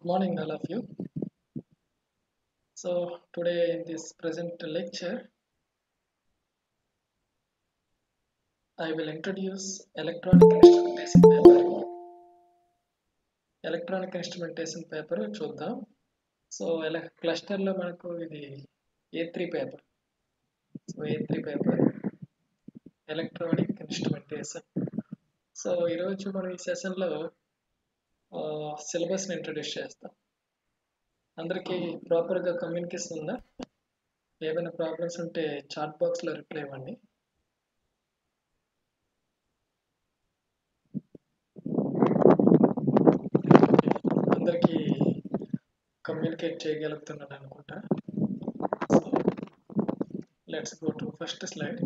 Good morning, all of you. So, today in this present lecture, I will introduce electronic instrumentation paper. Electronic instrumentation paper చూద్దాం so ఎలా క్లస్టర్లో మనకు ఇది A three paper so A three paper electronic instrumentation so ఈరోజు మనం ఈ సెషన్లో సిలబస్ని ఇంట్రడ్యూస్ చేస్తాం. అందరికీ ప్రాపర్గా కమ్యూనికేషన్ ఉందా? ఏమైనా ప్రాబ్లమ్స్ ఉంటే చాట్ బాక్స్లో రిప్లై ఇవ్వండి. అందరికీ కమ్యూనికేట్ చేయగలుగుతున్నాను అనుకుంటా. So let's go to first slide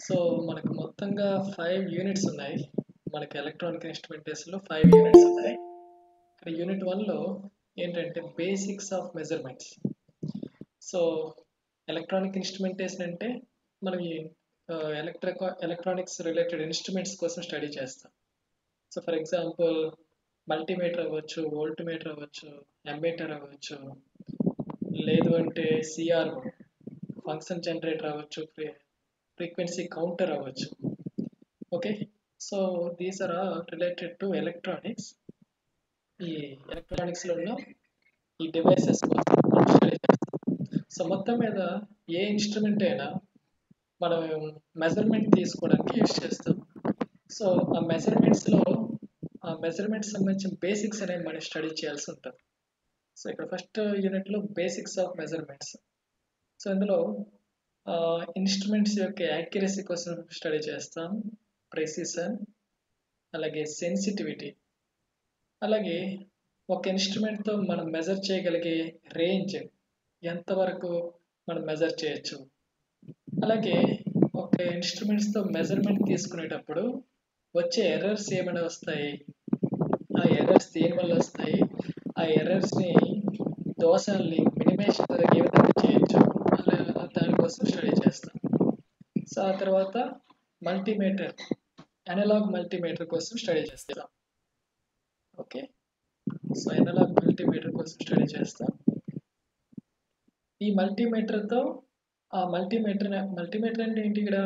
so మనకు మొత్తంగా ఫైవ్ యూనిట్స్ ఉన్నాయి. మనకి ఎలక్ట్రానిక్ ఇన్స్ట్రుమెంటేషన్లో ఫైవ్ యూనిట్స్ ఉన్నాయి. ఇక్కడ యూనిట్ వన్లో ఏంటంటే basics of measurements so electronic instrumentation అంటే మనం ఈ ఎలక్ట్రిక్ ఎలక్ట్రానిక్స్ రిలేటెడ్ ఇన్స్ట్రుమెంట్స్ కోసం స్టడీ చేస్తాం. సో ఫర్ ఎగ్జాంపుల్ మల్టీమీటర్ అవ్వచ్చు వోల్ట్మీటర్ అవ్వచ్చు ఎంబీటర్ అవ్వచ్చు లేదు అంటే సిఆర్ ఫంక్షన్ జనరేటర్ అవ్వచ్చు ఫ్రీక్వెన్సీ కౌంటర్ అవ్వచ్చు. Okay so these are related to electronics ఈ ఎలక్ట్రానిక్స్లో ఉన్న ఈ డివైసెస్ కోసం సో మొత్తం మీద ఏ ఇన్స్ట్రుమెంట్ అయినా మనం మెజర్మెంట్ తీసుకోవడానికి యూజ్ చేస్తాం. సో ఆ మెజర్మెంట్స్లో ఆ మెజర్మెంట్స్ సంబంధించిన బేసిక్స్ అనేవి మనం స్టడీ చేయాల్సి ఉంటుంది. సో ఇక్కడ ఫస్ట్ యూనిట్లో బేసిక్స్ ఆఫ్ మెజర్మెంట్స్ సో ఇందులో ఇన్స్ట్రుమెంట్స్ యొక్క యాక్యురసీ కోసం స్టడీ చేస్తాం. ప్రెసిషన్ అలాగే సెన్సిటివిటీ అలాగే ఒక ఇన్స్ట్రుమెంట్తో మనం మెజర్ చేయగలిగే రేంజ్ ఎంతవరకు మనం మెజర్ చేయొచ్చు. అలాగే ఒక ఇన్స్ట్రుమెంట్స్తో మెజర్మెంట్ తీసుకునేటప్పుడు వచ్చే ఎర్రర్స్ ఏమైనా వస్తాయి? ఆ ఎర్రర్స్ దేని వల్ల వస్తాయి? ఆ ఎర్రర్స్ని దోషాలని మినిమైజ్ ఏ విధంగా చేయొచ్చు? అలా దానికోసం స్టడీ చేస్తాం. సో ఆ తర్వాత మల్టీమీటర్ అనలాగ్ మల్టీమీటర్ కోసం స్టడీ చేస్తాం. ఓకే సో అనలాగ్ మల్టీమీటర్ కోసం స్టడీ చేస్తాం. ఈ మల్టీమీటర్తో ఆ మల్టీమీటర్ మల్టీమీటర్ అంటే ఏంటి ఇక్కడ?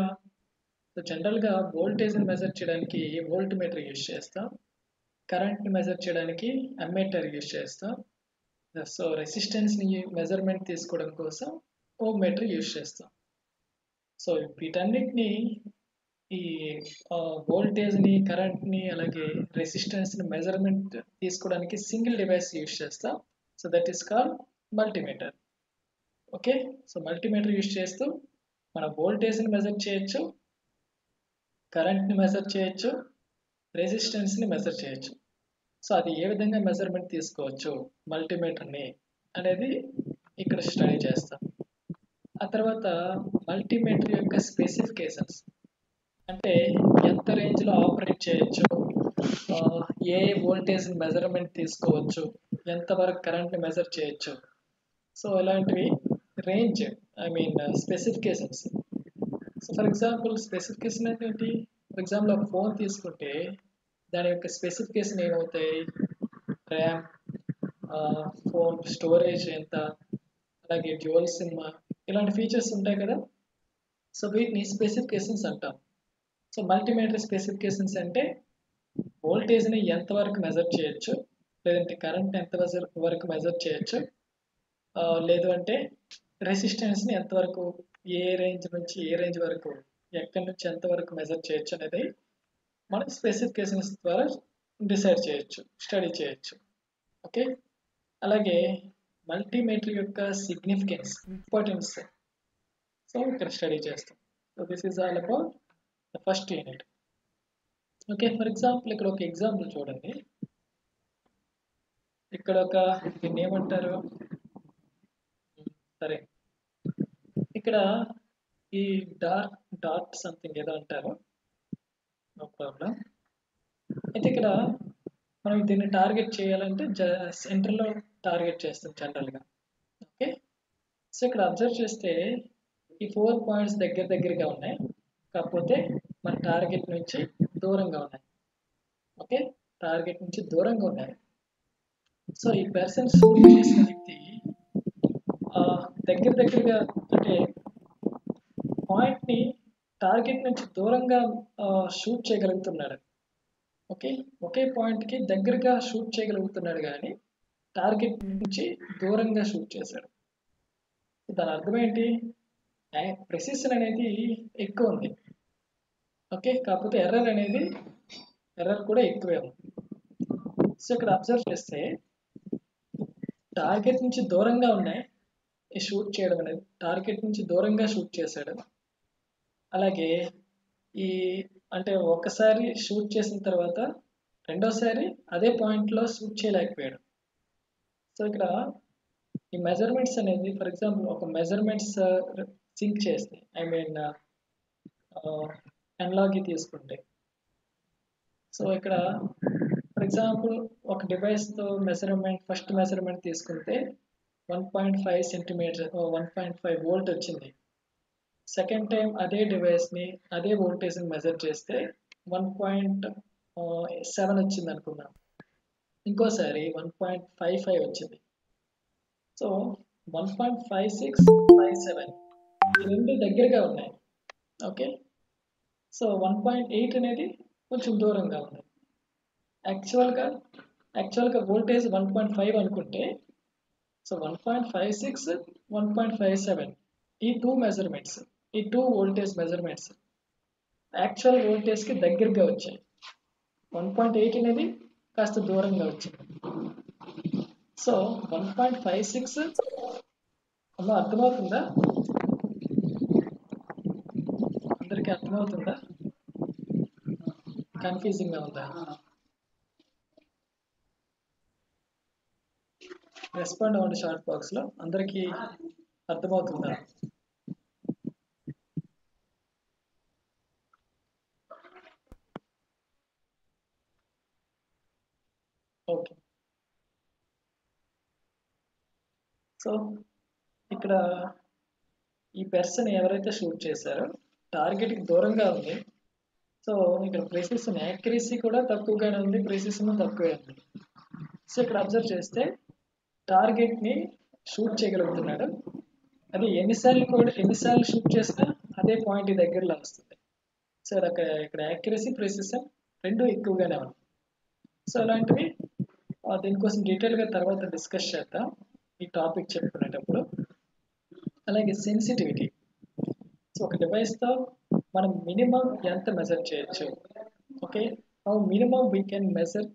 సో జనరల్గా వోల్టేజ్ని మెజర్ చేయడానికి వోల్ట్ మీటర్ యూజ్ చేస్తాం? కరెంట్ని మెజర్ చేయడానికి అమ్మీటర్ యూజ్ చేస్తాం. సో రెసిస్టెన్స్ని మెజర్మెంట్ తీసుకోవడం కోసం ఓ మీటర్ యూజ్ చేస్తాం. సో వీటన్నిటిని ఈ వోల్టేజ్ని కరెంట్ని అలాగే రెసిస్టెన్స్ని మెజర్మెంట్ తీసుకోవడానికి సింగిల్ డివైస్ యూజ్ చేస్తాం. So that is call multimeter okay so multimeter use చేస్తూ మన వోల్టేజ్ని మెజర్ చేయొచ్చు కరెంట్ని మెజర్ చేయొచ్చు రెసిస్టెన్స్ని మెజర్ చేయొచ్చు. సో అది ఏ విధంగా మెజర్మెంట్ తీసుకోవచ్చు? మల్టీమీటర్ని అనేది ఇక్కడ స్టడీ చేస్తాం. ఆ తర్వాత మల్టీమీటర్ యొక్క స్పెసిఫికేషన్స్ అంటే ఎంత రేంజ్లో ఆపరేట్ చేయొచ్చు? ఏ వోల్టేజ్ మెజర్మెంట్ తీసుకోవచ్చు? ఎంతవరకు కరెంట్ని మెజర్ చేయొచ్చు? సో ఇలాంటివి range I mean specifications so for example specification అంటే ఏంటి? ఫర్ ఎగ్జాంపుల్ ఒక ఫోన్ తీసుకుంటే దాని యొక్క స్పెసిఫికేషన్ ఏమవుతాయి? ర్యామ్ ఫోన్ స్టోరేజ్ ఎంత? అలాగే డ్యూయల్ సినిమా ఇలాంటి ఫీచర్స్ ఉంటాయి కదా? సో వీటిని స్పెసిఫికేషన్స్ అంటాం. సో మల్టీమీటర్ స్పెసిఫికేషన్స్ అంటే వోల్టేజ్ని ఎంతవరకు మెజర్ చేయొచ్చు లేదంటే కరెంట్ ఎంత వరకు మెజర్ చేయొచ్చు లేదు అంటే రెసిస్టెన్స్ని ఎంతవరకు ఏ రేంజ్ నుంచి ఏ రేంజ్ వరకు ఎక్కడి నుంచి ఎంతవరకు మెజర్ చేయొచ్చు అనేది మనం స్పెసిఫికేషన్స్ ద్వారా డిసైడ్ చేయొచ్చు స్టడీ చేయొచ్చు. ఓకే? అలాగే మల్టీమీటర్ యొక్క సిగ్నిఫికెన్స్ ఇంపార్టెన్స్. సో ఇక్కడ స్టడీ చేస్తాం. So this is all about first unit okay for example ఇక్కడ ఒక ఎగ్జాంపుల్ చూడండి. ఇక్కడ ఒక దీన్ని ఏమంటారు? సరే. ఇక్కడ ఈ డార్క్ డార్క్ సంథింగ్ ఏదో అంటారు. నో ప్రాబ్లం అయితే ఇక్కడ మనం దీన్ని టార్గెట్ చేయాలంటే జ సెంటర్లో టార్గెట్ చేస్తాం జనరల్గా ఓకే సో ఇక్కడ అబ్జర్వ్ చేస్తే ఈ ఫోర్ పాయింట్స్ దగ్గర దగ్గరగా ఉన్నాయి. కాకపోతే మన టార్గెట్ నుంచి దూరంగా ఉన్నాయి. ఓకే టార్గెట్ నుంచి దూరంగా ఉన్నాయి. సో ఈ పర్సన్ షూట్ చేసిన వ్యక్తి దగ్గర దగ్గరగా అంటే పాయింట్ని టార్గెట్ నుంచి దూరంగా షూట్ చేయగలుగుతున్నాడు. ఓకే ఒకే పాయింట్కి దగ్గరగా షూట్ చేయగలుగుతున్నాడు కానీ టార్గెట్ నుంచి దూరంగా షూట్ చేశాడు. దాని అర్థం ఏంటి? ప్రెసిషన్ అనేది ఎక్కువ ఉంది. ఓకే కాకపోతే ఎర్రర్ అనేది ఎర్రర్ కూడా ఎక్కువే. ఉంది సో ఇక్కడ అబ్జర్వ్ చేస్తే టార్గెట్ నుంచి దూరంగా ఉన్నాయి షూట్ చేయడం అనేది టార్గెట్ నుంచి దూరంగా షూట్ చేశాడు. అలాగే ఈ అంటే ఒకసారి షూట్ చేసిన తర్వాత రెండోసారి అదే పాయింట్లో షూట్ చేయలేకపోయాడు. సో ఇక్కడ ఈ మెజర్మెంట్స్ అనేది ఫర్ ఎగ్జాంపుల్ ఒక మెజర్మెంట్స్ సింక్ చేస్తాయి ఐ మీన్ అనలాగి తీసుకుంటే. సో ఇక్కడ ఫర్ ఎగ్జాంపుల్ ఒక డివైస్తో మెజర్మెంట్ ఫస్ట్ మెజర్మెంట్ తీసుకుంటే one point five centimeter one point five volt వచ్చింది. సెకండ్ టైం అదే డివైస్ని అదే వోల్టేజ్ని మెజర్ చేస్తే వన్ పాయింట్ సెవెన్ వచ్చింది అనుకుందాం. ఇంకోసారి వన్ పాయింట్ ఫైవ్ ఫైవ్ వచ్చింది. So one point five six five seven ఈ రెండు దగ్గరగా ఉన్నాయి. Okay? So one point eight అనేది కొంచెం దూరంగా ఉంది. యాక్చువల్గా యాక్చువల్గా వోల్టేజ్ వన్ పాయింట్ ఫైవ్ అనుకుంటే so one point five six one point five seven ఈ టూ మెజర్మెంట్స్ ఈ టూ వోల్టేజ్ మెజర్మెంట్స్ యాక్చువల్ వోల్టేజ్కి దగ్గరగా వచ్చాయి. వన్ పాయింట్ ఎయిట్ అనేది కాస్త దూరంగా వచ్చింది. So one point five six అమ్మ అర్థమవుతుందా? అందరికీ అర్థమవుతుందా? కన్ఫ్యూజింగ్గా ఉందా? రెస్పాండ్ అవ్వండి షార్ట్ బాక్స్లో అందరికీ అర్థమవుతుందా? ఓకే సో ఇక్కడ ఈ పర్సన్ ఎవరైతే షూట్ చేశారో టార్గెట్కి దూరంగా ఉంది. సో ఇక్కడ ప్రైసెస్ యాక్యురసీ కూడా తక్కువగానే ఉంది ప్రెసిషన్ తక్కువే ఉంది. సో ఇక్కడ అబ్జర్వ్ చేస్తే టార్గెట్ని షూట్ చేయగలుగుతున్నాడు అది ఎన్నిసార్లు కూడా ఎన్నిసార్లు షూట్ చేసినా అదే పాయింట్ దగ్గరలో వస్తుంది. సో అక్కడ ఇక్కడ యాక్యురసీ ప్రెసిషన్ రెండు ఎక్కువగానే ఉంది సో అలాంటివి దీనికోసం డీటెయిల్గా తర్వాత డిస్కస్ చేద్దాం. ఈ టాపిక్ చెప్పుకునేటప్పుడు. అలాగే సెన్సిటివిటీ సో ఒక డివైస్తో మనం మినిమం ఎంత మెజర్ చేయొచ్చు? Okay? How minimum we can measure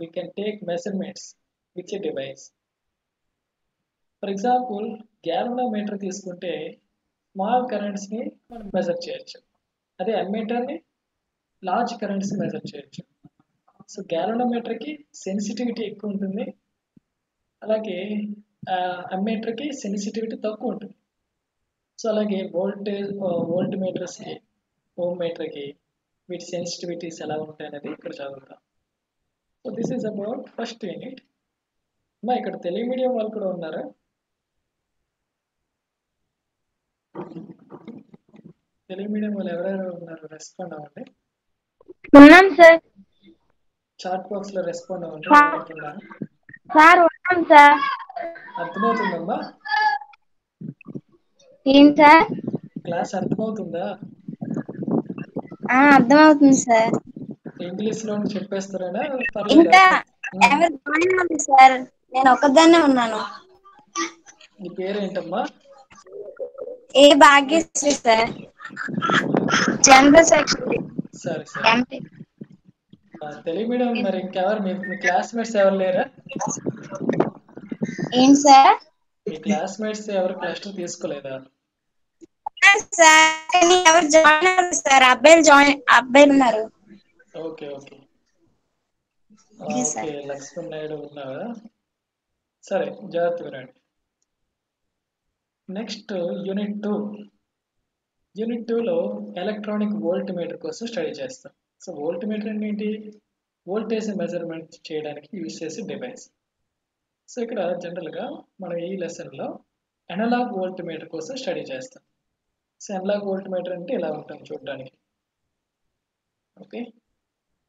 we can take measurements with a device for example galvanometer తీసుకుంటే స్మాల్ కరెంట్స్ని మనం మెజర్ చేయొచ్చు. అదే అమ్మీటర్ని లార్జ్ కరెంట్స్ మెజర్ చేయొచ్చు. సో గ్యాలనోమీటర్కి సెన్సిటివిటీ ఎక్కువ ఉంటుంది. అలాగే అమ్మీటర్కి సెన్సిటివిటీ తక్కువ ఉంటుంది. సో అలాగే వోల్టేజ్ వోల్ట్ మీటర్స్కి ఓమ్ మీటర్కి వీటి సెన్సిటివిటీస్ ఎలా ఉంటాయి అనేది ఇక్కడ చదువుతాం. So this is about first unit అమ్మా ఇక్కడ తెలుగు మీడియం వాళ్ళు కూడా ఉన్నారా? తెలుగు మీడియం వాళ్ళు ఎవరెవరు ఉన్నారు? రెస్పాండ్ అవ్వండి. ఉన్నాం సార్ చాట్ బాక్స్లో రెస్పాండ్ అవ్వండి. ఆ. ఎవరున్నారు? సార్ ఉన్నాం సార్ అర్థమవుతుందమ్మా? ఏం సార్? క్లాస్ అర్థమవుతుందా? ఆ, అర్థమవుతుంది సార్. ఇంగ్లీష్లో చెప్పేస్తారా ఇంకా ఎవరు జాయిన్ అవ్వలేదు సార్. నేను ఒక్కదాన్నే ఉన్నాను. నీ పేరేంటమ్మా? ఏ భాగ్యశ్రీ సార్. జనరల్ సెక్షన్ సరే సరే. తెలుగు మీడియం మరి ఇంకెవరు? మీ క్లాస్మేట్స్ ఎవరు లేరా? ఏం సార్? మీ క్లాస్మేట్స్ ఎవరు క్లస్టర్ తీసుకోలేదా? సార్ కానీ ఎవరు జాయిన్ సార్ అబ్బాయిలు జాయిన్ అబ్బాయిలు ఉన్నారు. Okay okay. Okay Lakshman Naidu ఉన్నారా? సరే జాగ్రత్తగా రండి. Next unit two. యూనిట్ టూలో ఎలక్ట్రానిక్ వోల్ట్ మీటర్ కోసం స్టడీ చేస్తాం. సో వోల్ట్ మీటర్ అంటే ఏంటి? వోల్టేజ్ మెజర్మెంట్ చేయడానికి యూజ్ చేసే డివైస్. సో ఇక్కడ జనరల్గా మనం ఈ లెసన్లో అనలాగ్ వోల్ట్ మీటర్ కోసం స్టడీ చేస్తాం. సో అనలాగ్ వోల్ట్ మీటర్ అంటే ఇలా ఉంటుంది చూడడానికి ఓకే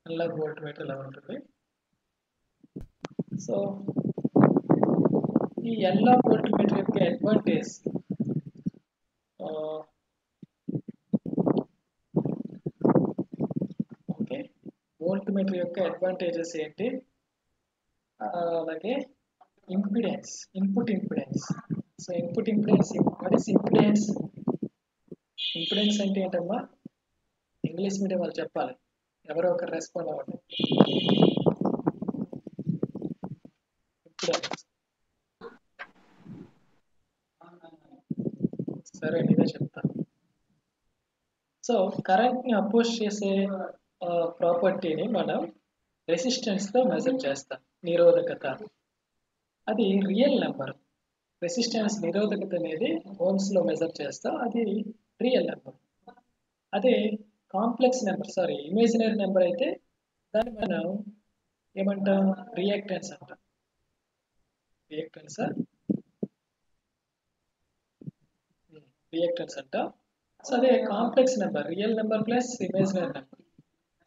అనలాగ్ వోల్ట్ మీటర్ ఇలా ఉంటుంది? సో ఈ అనలాగ్ వోల్ట్ మీటర్ యొక్క అడ్వాంటేజ్ ఓకే వోల్ట్మీటర్ యొక్క అడ్వాంటేజెస్ ఏంటి? Uh, అలాగే impedance input impedance so input impedance what is impedance impedance అంటే ఏంటమ్మా? ఇంగ్లీష్ మీడియం వాళ్ళు చెప్పాలి. ఎవరో ఒకరు రెస్పాండ్ అవ్వండి. ఇంపిడెన్స్ సరే నేనే చెప్తాను సో కరెంట్ని అపోజ్ చేసే ప్రాపర్టీని మనం రెసిస్టెన్స్తో మెజర్ చేస్తాం. నిరోధకత. అది రియల్ నెంబర్ రెసిస్టెన్స్ నిరోధకత అనేది ఓమ్స్లో మెజర్ చేస్తాం అది రియల్ నెంబర్ అదే complex number sorry imaginary number అయితే దాన్ని మనం ఏమంటాం? రియాక్టెన్స్ అంటాం. రియాక్టెన్స్ రియాక్టెన్స్ అంటాం. సో అదే complex number real number plus imaginary number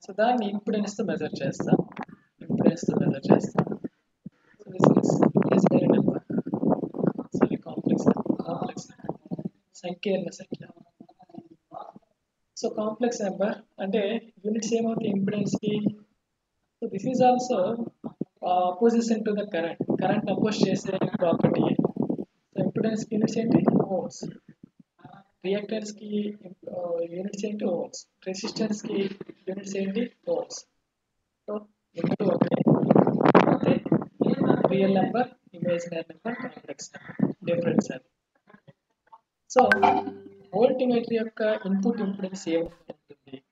so దాన్ని ఇంపిడెన్స్తో మెజర్ చేస్తాం. ఇంపిడెన్స్తో మెజర్ చేస్తాం so this is imaginary number so ఇది కాంప్లెక్స్ కాంప్లెక్స్ సంకీర్ణ సంఖ్య సో కాంప్లెక్స్ నెంబర్ అంటే యూనిట్స్ ఏమవుతాయి? ఇంపిడెన్స్కి so this is also opposition to the current current oppose చేసే ప్రాపర్టీ సో ఇంపిడెన్స్ యూనిట్స్ ఏంటి? ఓమ్స్ రియాక్టెన్స్కి యూనిట్స్ ఏంటి? ఓమ్స్ రెసిస్టెన్స్కి యూనిట్స్ ఏంటి? ఓమ్స్ సో రెండు ఒకటే అయితే real number imaginary number complex number difference అది సో వోల్టిమీటర్ యొక్క ఇన్పుట్ ఇంపిడెన్స్ ఏముంటుంది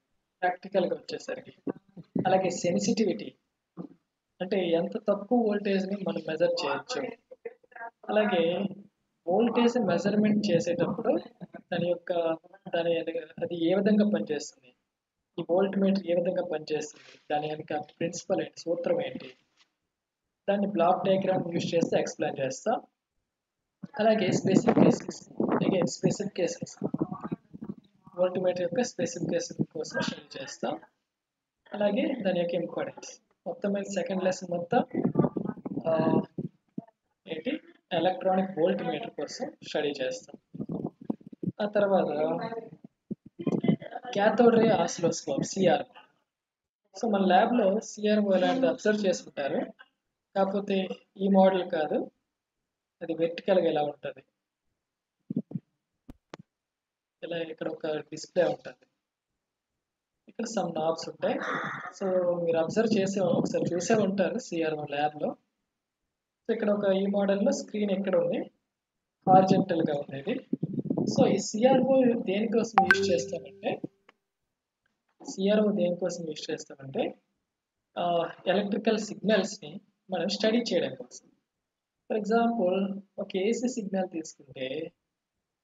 ప్రాక్టికల్గా వచ్చేసరికి. అలాగే సెన్సిటివిటీ అంటే ఎంత తక్కువ వోల్టేజ్ని మనం మెజర్ చేయొచ్చు. అలాగే వోల్టేజ్ మెజర్మెంట్ చేసేటప్పుడు దాని యొక్క దాని అది ఏ విధంగా పనిచేస్తుంది? ఈ వోల్ట్ మీటర్ ఏ విధంగా పనిచేస్తుంది? దాని యొక్క ప్రిన్సిపల్ ఏంటి? సూత్రం ఏంటి? దాన్ని బ్లాక్ డయాగ్రామ్ యూజ్ చేస్తే ఎక్స్ప్లెయిన్ చేస్తా. అలాగే స్పెసిఫికేషన్స్ అగైన్ స్పెసిఫికేషన్స్ వోల్ట్ యొక్క స్పెసిఫికేషన్ కోసం స్టడీ చేస్తాం. అలాగే దాని యొక్క ఇంపార్టెన్స్ మొత్తం మీద సెకండ్ లెసన్ మొత్తం ఏంటి? ఎలక్ట్రానిక్ వోల్ట్ మీటర్ కోసం స్టడీ చేస్తాం. ఆ తర్వాత cathode ray oscilloscope CR so మన ల్యాబ్లో సిఆర్ఓ ఇలాంటిది అబ్జర్వ్ చేసుకుంటారు? కాకపోతే ఈ మోడల్ కాదు. అది వెర్టికల్గా ఎలా ఉంటుంది ఇలా ఇక్కడ ఒక డిస్ప్లే ఉంటుంది. ఇక్కడ సమ్ నాబ్స్ ఉంటాయి. సో మీరు అబ్జర్వ్ చేసే ఒకసారి చూసే ఉంటారు సిఆర్ఓ ల్యాబ్లో సో ఇక్కడ ఒక ఈ మోడల్లో స్క్రీన్ ఎక్కడ ఉంది? హార్జెంటల్గా ఉండేది. సో ఈ సిఆర్ఓ దేనికోసం యూజ్ చేస్తామంటే సిఆర్ఓ దేనికోసం యూజ్ చేస్తామంటే ఎలక్ట్రికల్ సిగ్నల్స్ని మనం స్టడీ చేయడం కోసం. ఫర్ ఎగ్జాంపుల్ ఒక ఏసీ సిగ్నల్ తీసుకుంటే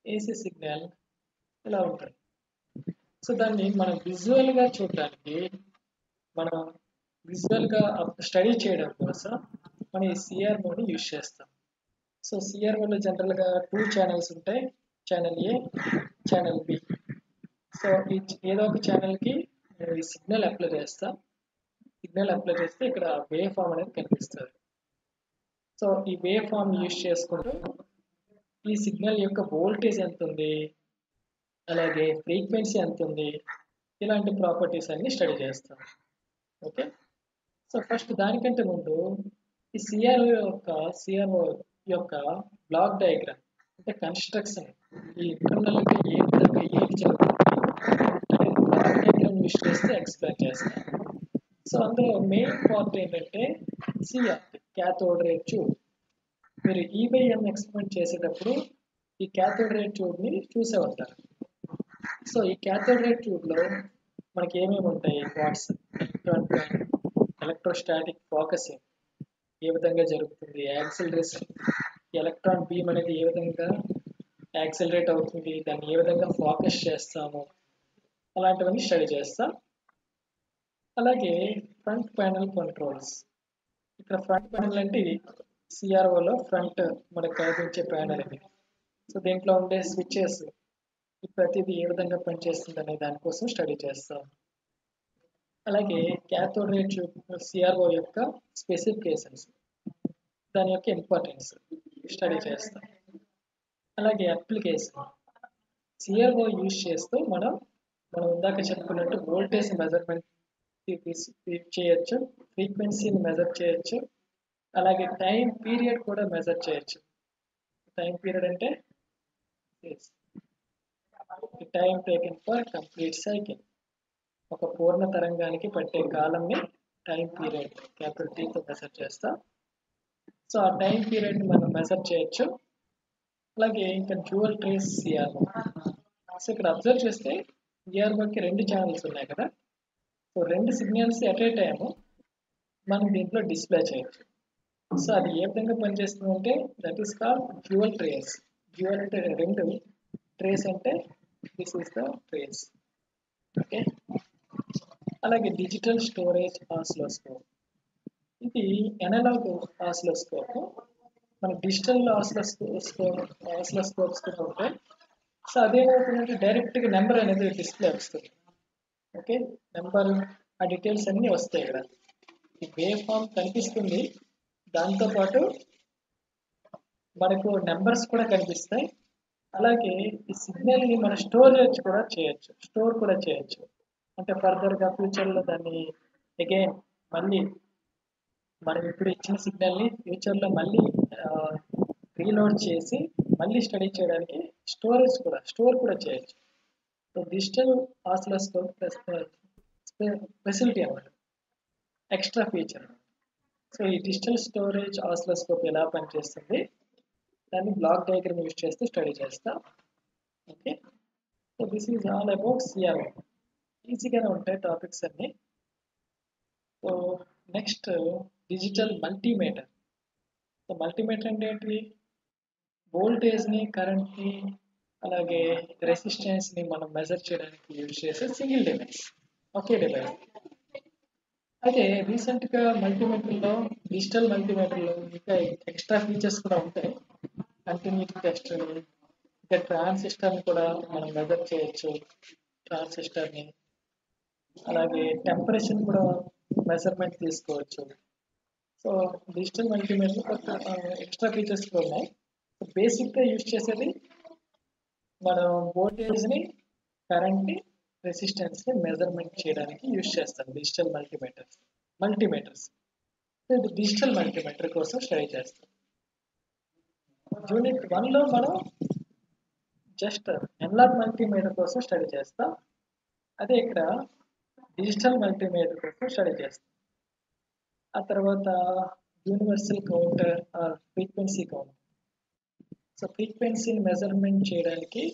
ఏసీ సిగ్నల్ ఇలా ఉంటుంది సో దాన్ని మనం విజువల్గా చూడడానికి మనం విజువల్గా స్టడీ చేయడం కోసం మనం ఈ సిఆర్ఓని యూజ్ చేస్తాం. సో సిఆర్ఓలో జనరల్గా టూ ఛానల్స్ ఉంటాయి. Channel A channel B. So ఈ ఏదో ఒక ఛానల్కి ఈ సిగ్నల్ అప్లై చేస్తాం. సిగ్నల్ అప్లై చేస్తే ఇక్కడ వే ఫామ్ అనేది కనిపిస్తుంది. సో ఈ వే ఫామ్ యూజ్ చేసుకుంటూ ఈ సిగ్నల్ యొక్క వోల్టేజ్ ఎంత ఉంది? అలాగే ఫ్రీక్వెన్సీ ఎంత ఉంది? ఇలాంటి ప్రాపర్టీస్ అన్ని స్టడీ చేస్తాం. ఓకే? సో ఫస్ట్ దానికంటే ముందు ఈ సిఆర్ఓ యొక్క సిఆర్ఓ యొక్క బ్లాక్ డయాగ్రామ్ అంటే కన్స్ట్రక్షన్ ఈ ఇంటర్నల్ ఏ విధంగా ఏది జరుగుతుంది అనేది చేస్తే ఎక్స్ప్లెయిన్ చేస్తాం సో అందులో మెయిన్ పార్ట్ ఏంటంటే సిఆర్టీ క్యాథోడ్ రేట్ ట్యూబ్ మీరు e e by m experiment చేసేటప్పుడు ఈ క్యాథోడ్ రేట్ ట్యూబ్ని చూసే ఉంటారు. సో ఈ క్యాథోడ్ రే ట్యూబ్లో మనకి ఏమేమి ఉంటాయి వాట్స్ ఎలక్ట్రాన్ ఎలక్ట్రోస్టాటిక్ ఫోకసింగ్ ఏ విధంగా జరుగుతుంది? యాక్సిలరేషన్ ఎలక్ట్రాన్ బీమ్ అనేది ఏ విధంగా యాక్సిలరేట్ అవుతుంది? దాన్ని ఏ విధంగా ఫోకస్ చేస్తాము? అలాంటివన్నీ స్టడీ చేస్తాం. అలాగే ఫ్రంట్ ప్యానల్ కంట్రోల్స్. ఇక్కడ ఫ్రంట్ ప్యానల్ అంటే ఇది సిఆర్ఓలో ఫ్రంట్ మనకు కనిపించే ప్యానల్ ఇది. సో దీంట్లో ఉండే స్విచ్చెస్ ప్రతిదీ ఏ విధంగా పనిచేస్తుంది అనే దానికోసం స్టడీ చేస్తాం. అలాగే క్యాథోడ్ రే ట్యూబ్ సిఆర్ఓ యొక్క స్పెసిఫికేషన్స్ దాని యొక్క ఇంపార్టెన్స్ స్టడీ చేస్తాం. అలాగే అప్లికేషన్ సిఆర్ఓ యూజ్ చేస్తూ మనం మనం ఇందాక చెప్పుకున్నట్టు వోల్టేజ్ మెజర్మెంట్ చేయొచ్చు ఫ్రీక్వెన్సీని మెజర్ చేయొచ్చు అలాగే టైం పీరియడ్ కూడా మెజర్ చేయొచ్చు. టైం పీరియడ్ అంటే time taken for complete cycle ఒక పూర్ణ తరంగానికి పట్టే కాలంని టైం పీరియడ్ క్యాపిటల్ టీతో మెసర్ చేస్తాం. సో ఆ టైం పీరియడ్ని మనం మెసర్ చేయొచ్చు. అలాగే ఇంకా డ్యూయల్ ట్రేస్ సిఆర్ఓ సో ఇక్కడ అబ్జర్వ్ చేస్తే సిఆర్ఓకి రెండు ఛానల్స్ ఉన్నాయి కదా. సో రెండు సిగ్నల్స్ ఎట్ ఏ టైమ్ మనం దీంట్లో డిస్ప్లే చేయొచ్చు. సో అది ఏ విధంగా పనిచేస్తుందంటే that is call dual trace dual అంటే రెండు ట్రేస్ అంటే this is the trace okay అలాగే డిజిటల్ స్టోరేజ్ ఆసిలోస్కోప్ ఇది ఎనలాగ్ ఆసిలోస్కోప్ మన డిజిటల్ ఆసిలోస్కోప్ ఆసిలోస్కోప్స్ కూడా ఉంటాయి సో అదేమవుతుందంటే డైరెక్ట్గా నెంబర్ అనేది డిస్ప్లే వస్తుంది. ఓకే నెంబర్ ఆ డీటెయిల్స్ అన్నీ వస్తాయి ఇక్కడ. ఈ వేవ్ ఫామ్ కనిపిస్తుంది దాంతోపాటు మనకు నెంబర్స్ కూడా కనిపిస్తాయి. అలాగే ఈ సిగ్నల్ని మన స్టోరేజ్ కూడా చేయొచ్చు. స్టోర్ కూడా చేయొచ్చు. అంటే ఫర్దర్గా ఫ్యూచర్లో దాన్ని అగైన్ మళ్ళీ మనం ఇప్పుడు ఇచ్చిన సిగ్నల్ని ఫ్యూచర్లో మళ్ళీ రీలోడ్ చేసి మళ్ళీ స్టడీ చేయడానికి స్టోరేజ్ కూడా స్టోర్ కూడా చేయొచ్చు. సో డిజిటల్ ఆసిలోస్కోప్ ఫెసిలిటీ అనమాట ఎక్స్ట్రా ఫీచర్ సో ఈ డిజిటల్ స్టోరేజ్ ఆసిలోస్కోప్ ఎలా పనిచేస్తుంది? దాన్ని బ్లాక్ డయాగ్రమ్ యూజ్ చేస్తే స్టడీ చేస్తాం. Okay? So this is all about CRO ఈజీగానే ఉంటాయి టాపిక్స్ అన్నీ. So next digital multimeter. So multimeter అంటే ఏంటి? వోల్టేజ్ని కరెంట్ని అలాగే రెసిస్టెన్స్ని మనం మెజర్ చేయడానికి యూజ్ చేసే సింగిల్ డివైస్. ఒకే డివైస్. అయితే రీసెంట్గా మల్టీమీటర్లో డిజిటల్ మల్టీమీటర్లో ఇంకా ఎక్స్ట్రా ఫీచర్స్ కూడా ఉంటాయి. కంటిన్యూటీ టెస్ట్ ఇంకా ట్రాన్సిస్టర్ని కూడా మనం మెజర్ చేయొచ్చు. ట్రాన్సిస్టర్ని అలాగే టెంపరేచర్ కూడా మెజర్మెంట్ తీసుకోవచ్చు. So digital multimeter extra features కూడా ఉన్నాయి. బేసిక్గా యూజ్ చేసేది మనం వోల్టేజ్ని కరెంట్ని రెసిస్టెన్స్ని మెజర్మెంట్ చేయడానికి యూజ్ చేస్తాం డిజిటల్ మల్టీమీటర్స్ మల్టీమీటర్స్ ఇది డిజిటల్ మల్టీమీటర్ కోసం స్టడీ చేస్తాం యూనిట్ వన్లో మనం జస్ట్ ఎన్లాగ్ మల్టీమీటర్ కోసం స్టడీ చేస్తాం. అదే ఇక్కడ డిజిటల్ మల్టీమీటర్ కోసం స్టడీ చేస్తాం. ఆ తర్వాత universal counter or frequency counter so ఫ్రీక్వెన్సీని మెజర్మెంట్ చేయడానికి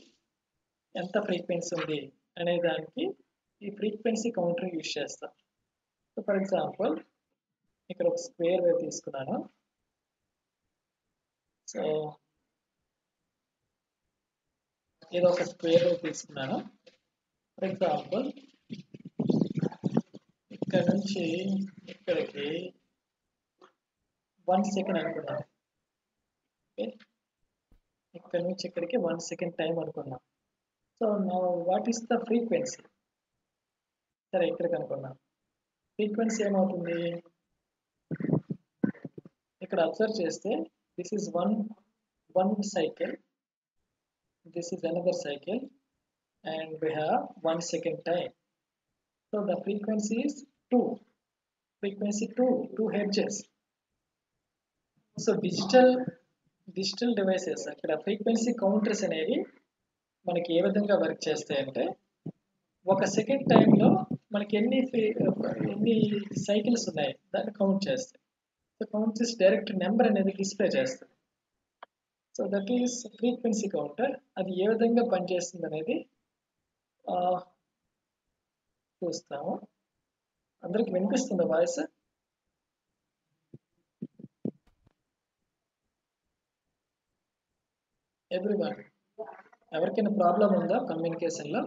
ఎంత ఫ్రీక్వెన్సీ ఉంది అనే దానికి ఈ ఫ్రీక్వెన్సీ కౌంటర్ యూజ్ చేస్తాం. సో ఫర్ ఎగ్జాంపుల్ ఇక్కడ ఒక స్క్వేర్ వేవ్ తీసుకున్నాను. సో ఏదో ఒక స్క్వేర్ తీసుకున్నాను. ఫర్ ఎగ్జాంపుల్ ఇక్కడ నుంచి ఇక్కడికి వన్ సెకండ్ అనుకున్నాం. ఓకే ఇక్కడ నుంచి ఇక్కడికి వన్ సెకండ్ టైం అనుకున్నాం. సో నా వాట్ ఈస్ ద ఫ్రీక్వెన్సీ సరే ఇక్కడికి అనుకున్నాం. ఫ్రీక్వెన్సీ ఏమవుతుంది? ఇక్కడ అబ్జర్వ్ చేస్తే this is one one cycle this is another cycle and we have one second time so the frequency is two frequency two two hertz so digital digital devices అక్కడ frequency counters అనేవి మనకి ఏ విధంగా work చేస్తాయంటే ఒక second టైంలో మనకి ఎన్ని ఎన్ని సైకిల్స్ ఉన్నాయి దాన్ని కౌంట్ చేస్తాయి. సో కౌంట్ చేసి డైరెక్ట్ నెంబర్ అనేది డిస్ప్లే చేస్తుంది. So that is frequency counter అది ఏ విధంగా పనిచేస్తుంది అనేది చూస్తాము. అందరికి వినిపిస్తుందా వాయిస్? ఎవ్రీవన్ ఎవరికైనా ప్రాబ్లం ఉందా కమ్యూనికేషన్లో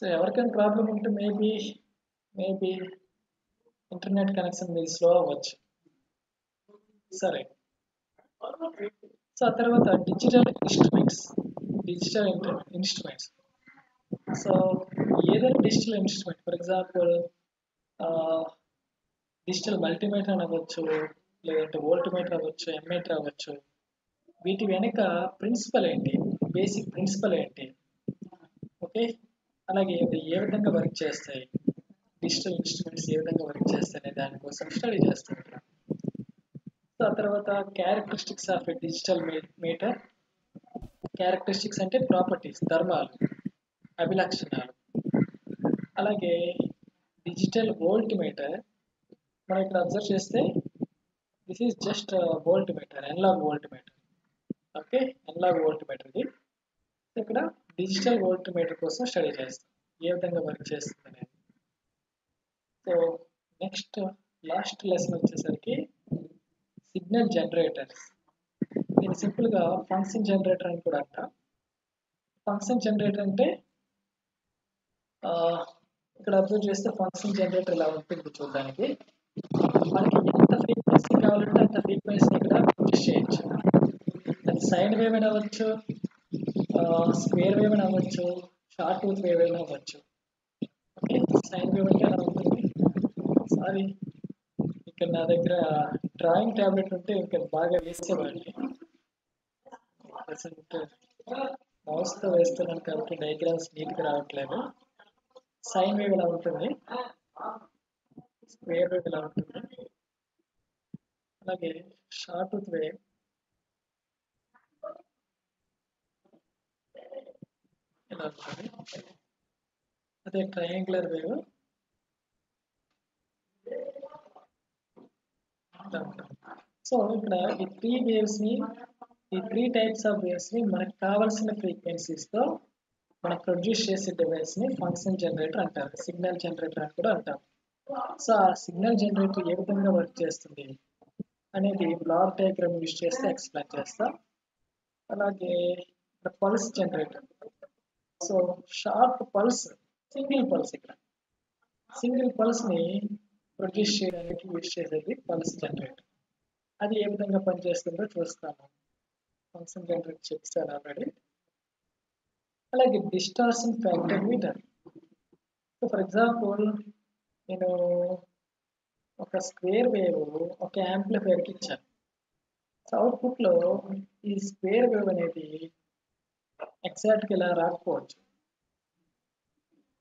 సో ఎవరికైనా ప్రాబ్లం ఉంటే మేబీ మేబీ ఇంటర్నెట్ కనెక్షన్ మీది స్లో అవ్వచ్చు. సరే. సో ఆ తర్వాత digital instruments digital instruments. So ఏదైనా digital instrument for example digital multimeter అనవచ్చు అవ్వచ్చు లేదంటే వోల్ట్మీటర్ అవ్వచ్చు ఎంమీటర్ అవ్వచ్చు వీటి వెనుక ప్రిన్సిపల్ ఏంటి? బేసిక్ ప్రిన్సిపల్ ఏంటి? ఓకే? అలాగే అవి ఏ విధంగా వర్క్ చేస్తాయి? డిజిటల్ ఇన్స్ట్రుమెంట్స్ ఏ విధంగా వర్క్ చేస్తాయి అనే దానికోసం స్టడీ చేస్తుంటారు సో ఆ తర్వాత characteristics of a digital meter characteristics అంటే ప్రాపర్టీస్ ధర్మాలు అభిలక్షణాలు. అలాగే డిజిటల్ వోల్ట్ మీటర్ మనం ఇక్కడ అబ్జర్వ్ చేస్తే this is just volt meter analog volt meter okay analog volt meter ఇది. ఇక్కడ డిజిటల్ వోల్ట్ మీటర్ కోసం స్టడీ చేస్తాం. ఏ విధంగా వర్క్ చేస్తుంది అనేది సో నెక్స్ట్ లాస్ట్ లెసన్ వచ్చేసరికి సిగ్నల్ జనరేటర్స్ దీన్ని సింపుల్గా ఫంక్షన్ జనరేటర్ అని కూడా అంటాం. ఫంక్షన్ జనరేటర్ అంటే ఇక్కడ అబ్జర్వ్ చేస్తే ఫంక్షన్ జనరేటర్ ఇలా ఉంటుంది చూడడానికి. మనకి ఎంత ఫ్రీక్వెన్సీ కావాలంటే అంత ఫ్రీక్వెన్సీ ఇక్కడ అడ్జస్ట్ చేయొచ్చు. అది సైన్ వేవ్ అయినా అవ్వచ్చు స్క్వేర్ వేవ్ అని అవ్వచ్చు షార్ట్ టూత్ వేవ్ అయినా అవ్వచ్చు. ఓకే సైన్ వేవ్ అంటే అలా ఉంటుంది? సారీ ఇక్కడ నా దగ్గర డ్రాయింగ్ ట్యాబ్లెట్ ఉంటే ఇంకా బాగా వేసేవాడిని. ప్రజెంట్ మౌస్తో వేస్తున్నాను కాబట్టి డయాగ్రామ్స్ నీట్గా రావట్లేదు. సైన్ వేవ్ ఇలా ఉంటుంది? స్క్వేర్ వేవ్ ఇలా ఉంటుంది? అలాగే షార్ట్ టూత్ వేవ్ ఇలా అదే ట్రయాంగులర్ వేవ్ సో ఇక్కడ ఈ త్రీ వేవ్స్ని ఈ త్రీ టైప్స్ ఆఫ్ వేవ్స్ని మనకు కావాల్సిన ఫ్రీక్వెన్సీస్తో మనం ప్రొడ్యూస్ చేసే డివైస్ని ఫంక్షన్ జనరేటర్ అంటారు. సిగ్నల్ జనరేటర్ అని కూడా అంటారు. సో ఆ సిగ్నల్ జనరేటర్ ఏ విధంగా వర్క్ చేస్తుంది అనేది బ్లాక్ డయాగ్రామ్ యూజ్ చేస్తే ఎక్స్ప్లెయిన్ చేస్తా. అలాగే pulse generator so sharp pulse single pulse ఇక్కడ. సింగిల్ పల్స్ని ప్రొడ్యూస్ చేయడానికి యూజ్ చేసేది పల్స్ జనరేటర్ అది ఏ విధంగా పనిచేస్తుందో చూస్తాను. ఫంక్షన్ జనరేటర్ చెప్పాను ఆల్రెడీ అలాగే distortion factor meter so for example నేను ఒక స్క్వేర్ వేవ్ ఒక యాంప్లిఫైర్కి ఇచ్చాను. సో అవుట్పుట్లో ఈ స్క్వేర్ వేవ్ అనేది ఎగ్జాక్ట్గా ఇలా రాకపోవచ్చు?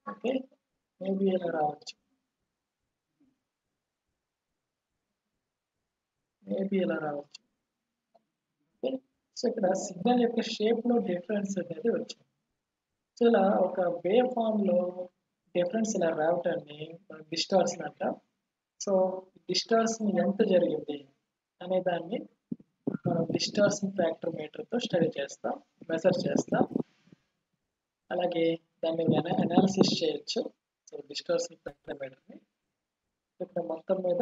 ఓకే మేబీ ఇలా రావచ్చు? మేబీ ఇలా రావచ్చు? ఓకే సో ఇక్కడ సిగ్నల్ యొక్క షేప్లో డిఫరెన్స్ అనేది వచ్చింది. సో ఇలా ఒక వే ఫామ్లో డిఫరెన్స్ ఇలా రావటాన్ని మనం డిస్టార్షన్ అంటాం. సో డిస్టార్షన్ ఎంత జరిగింది అనే దాన్ని డిస్టార్షన్ ఫ్యాక్టర్ మీటర్తో స్టడీ చేస్తాం మెజర్ చేస్తాం. అలాగే దాన్ని అనాలిసిస్ చేయొచ్చు. సో డిస్టార్షన్ ఫ్యాక్టర్ మీటర్ని ఇక్కడ మొత్తం మీద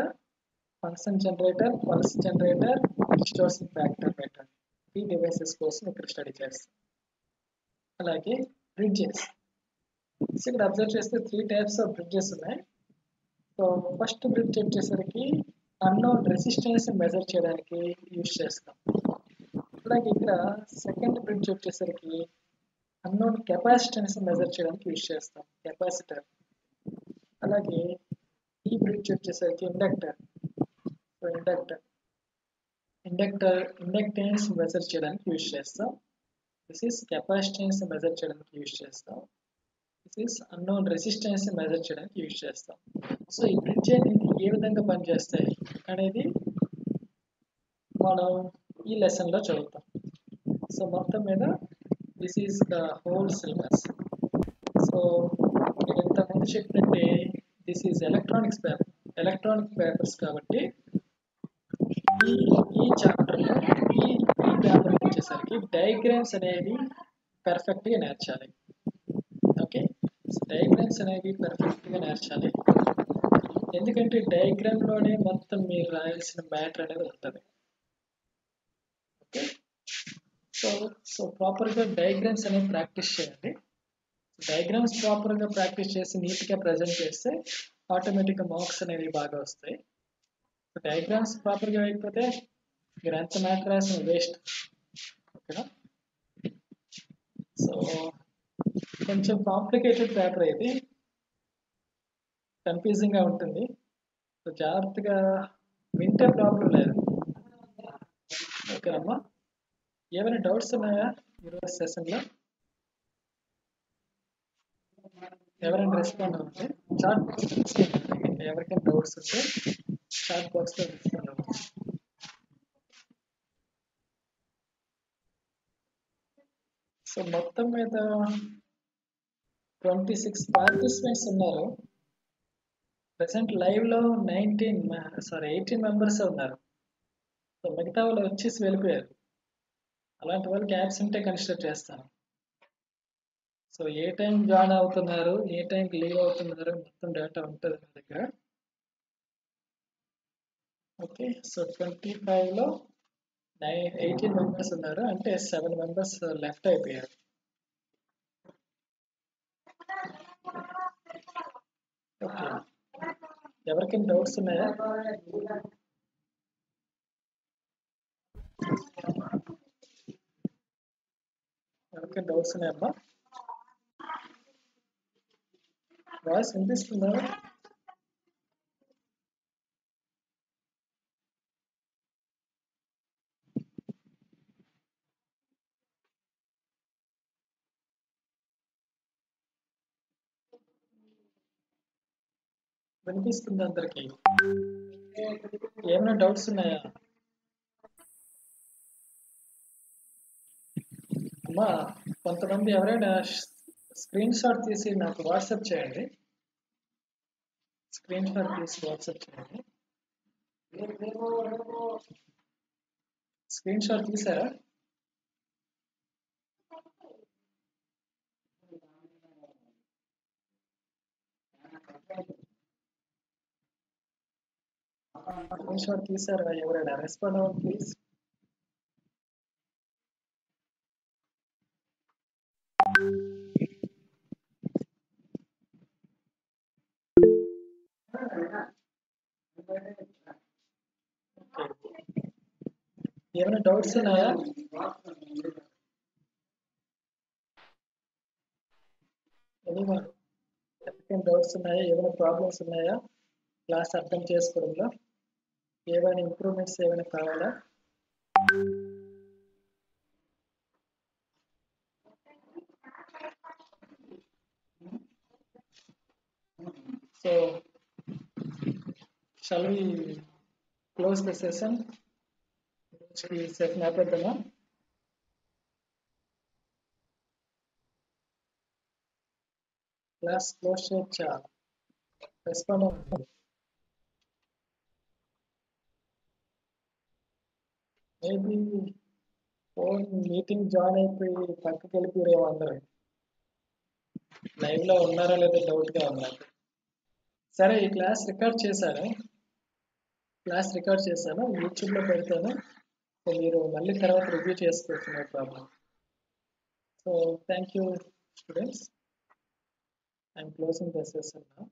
function generator pulse generator distortion factor meter ఈ డివైసెస్ కోసం ఇక్కడ స్టడీ చేస్తాం. అలాగే బ్రిడ్జెస్ ఇక్కడ అబ్జర్వ్ చేస్తే త్రీ టైప్స్ ఆఫ్ బ్రిడ్జెస్ ఉన్నాయి. సో ఫస్ట్ బ్రిడ్జ్ వచ్చేసరికి అన్నోన్ రెసిస్టెన్స్ మెజర్ చేయడానికి యూజ్ చేస్తాం. అలాగే ఇక్కడ సెకండ్ బ్రిడ్జ్ వచ్చేసరికి అన్నోన్ కెపాసిటెన్స్ మెజర్ చేయడానికి యూజ్ చేస్తాం కెపాసిటర్ అలాగే ఈ బ్రిడ్జ్ వచ్చేసరికి inductor so inductor inductor inductance measure చేయడానికి యూజ్ చేస్తాం. దిస్ ఈస్ కెపాసిటెన్స్ మెజర్ చేయడానికి యూజ్ చేస్తాం. This is unknown resistance measure చేయడానికి యూజ్ చేస్తాం. సో ఈ బ్రిడ్జ్ అనేది ఏ విధంగా పనిచేస్తాయి అనేది మనం ఈ లెసన్లో చదువుతాం. సో మొత్తం మీద this is the whole syllabus so నేను ఇంతకుముందు చెప్పినట్టే this is electronics paper electronic papers కాబట్టి ఈ ఈ చాప్టర్లో ఈ ఈ పేపర్ వచ్చేసరికి డయాగ్రామ్స్ అనేవి పర్ఫెక్ట్గా నేర్చాలి. ఓకే డయాగ్రామ్స్ అనేవి పర్ఫెక్ట్గా నేర్చాలి. ఎందుకంటే డయాగ్రామ్లోనే మొత్తం మీరు రాయాల్సిన మ్యాటర్ అనేది ఉంటుంది ఓకే సో ప్రాపర్గా డయాగ్రామ్స్ అనేవి ప్రాక్టీస్ చేయండి డయాగ్రామ్స్ ప్రాపర్గా ప్రాక్టీస్ చేసి నీట్గా ప్రజెంట్ చేస్తే ఆటోమేటిక్గా మార్క్స్ అనేవి బాగా వస్తాయి. డయాగ్రామ్స్ ప్రాపర్గా అయిపోతే మీరు ఎంత మ్యాటర్ రాసిన వేస్ట్ ఓకేనా సో కొంచెం కాంప్లికేటెడ్ పేపర్ ఇది. కన్ఫ్యూజింగ్గా ఉంటుంది. సో జాగ్రత్తగా వింటే ప్రాబ్లం లేదు. ఓకేనమ్మా ఏమైనా డౌట్స్ ఉన్నాయా ఈరోజు సెషన్లో ఎవరైనా రెస్పాండ్ అవ్వండి చాట్ బాక్స్ ఎవరికైనా డౌట్స్ ఉంటే చాట్ బాక్స్లో రెస్పాండ్ అవ్వచ్చు సో మొత్తం మీద ట్వంటీ సిక్స్ పార్టిసిపెంట్స్ ఉన్నారు. ప్రజెంట్ లైవ్లో నైన్టీన్ సారీ ఎయిటీన్ మెంబర్స్ ఉన్నారు. సో మిగతా వాళ్ళు వచ్చేసి వెళ్ళిపోయారు. అలాంటి వాళ్ళకి యాప్స్ ఉంటే కన్సిడర్ చేస్తాను. సో ఏ టైం జాయిన్ అవుతున్నారు ఏ టైంకి లీవ్ అవుతున్నారు మొత్తం డేటా ఉంటుంది నా దగ్గర. ఓకే సో ట్వంటీ ఫైవ్లో నైన్ ఎయిటీన్ మెంబర్స్ ఉన్నారు అంటే సెవెన్ మెంబర్స్ లెఫ్ట్ అయిపోయారు. ఓకే. ఎవరికైనా డౌట్స్ ఉన్నాయా? ఎవరికైనా డౌట్స్ ఉన్నాయమ్మా వాయిస్ వినిపిస్తుందా? వినిపిస్తుంది అందరికి. ఏమైనా డౌట్స్ ఉన్నాయా? అమ్మా కొంతమంది ఎవరైనా స్క్రీన్ షాట్ తీసి నాకు వాట్సాప్ చేయండి. స్క్రీన్ షాట్ తీసి వాట్సాప్ చేయండి. స్క్రీన్ షాట్ తీసారా? స్క్రీన్ షాట్ తీసారా ఎవరైనా? రెస్పాండ్ అవ్వండి ప్లీజ్. ఏమైనా డౌట్స్ ఉన్నాయా? ఎనీవన్ డౌట్స్ ఉన్నాయా? ఏమైనా ప్రాబ్లమ్స్ ఉన్నాయా? క్లాస్ అర్థం చేసుకోవడంలో? ఏమైనా ఇంప్రూవ్మెంట్స్ ఏమైనా కావాలా? So shall we close the session session ఆపేద్దామా class close చేయొచ్చా respond maybe phone meeting join అయిపోయి పక్కకి వెళ్ళిపోయారు అందరూ. లైవ్లో ఉన్నారా లేదా డౌట్గా ఉన్నారు సరే ఈ క్లాస్ రికార్డ్ చేశాను. క్లాస్ రికార్డ్ చేశాను యూట్యూబ్లో పెడతాను. సో మీరు మళ్ళీ తర్వాత రివ్యూ చేసుకోవచ్చు no problem. So thank you students I'm closing the session నా.